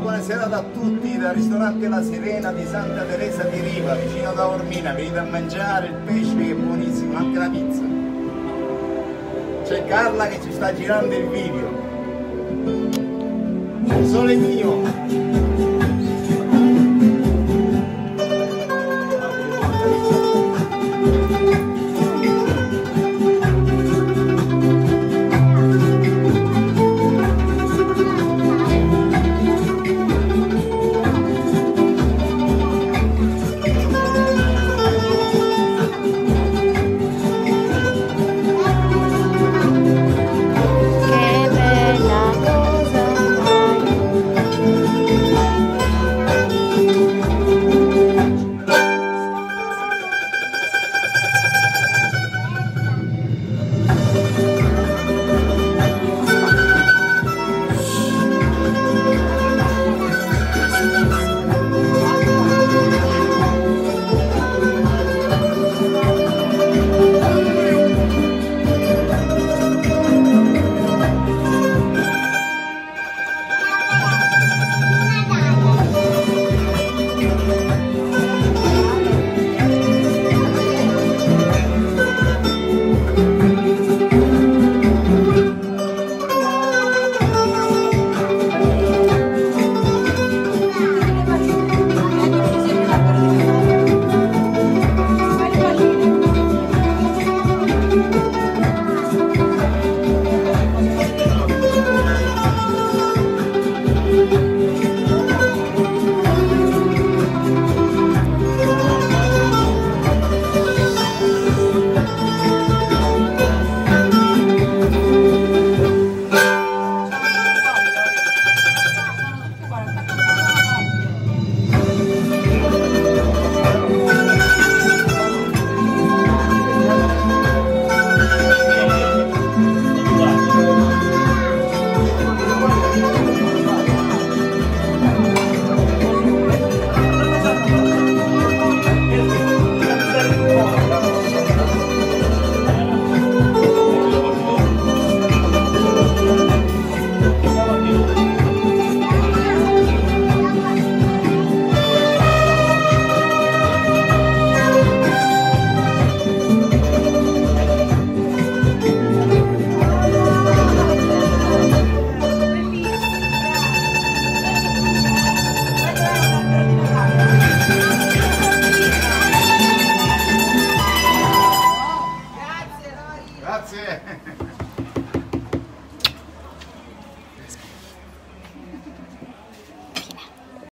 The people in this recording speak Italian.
buonasera a tutti dal ristorante La Serena di Santa Teresa di Riva, vicino da Ormina. Venite a mangiare il pesce che è buonissimo, anche la pizza. C'è Carla che ci sta girando il video. Il sole mio.